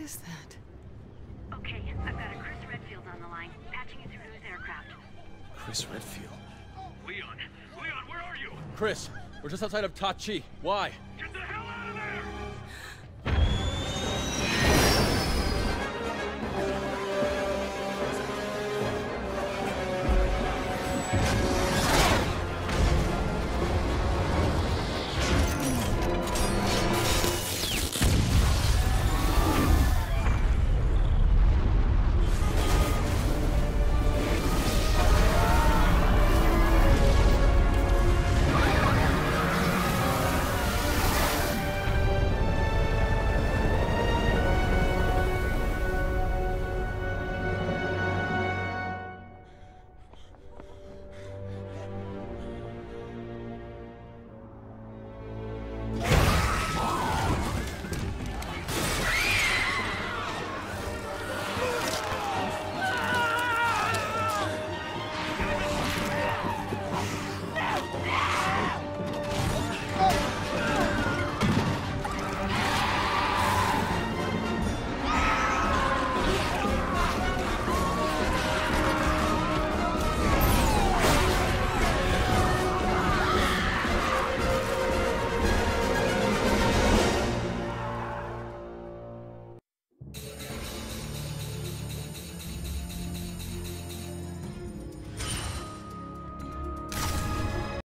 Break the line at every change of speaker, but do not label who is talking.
is that?
Okay, I've got a Chris Redfield on the line, patching you through to his aircraft.
Chris Redfield.
Leon! Leon, where are you?
Chris, we're just outside of Tachi. Why?
Just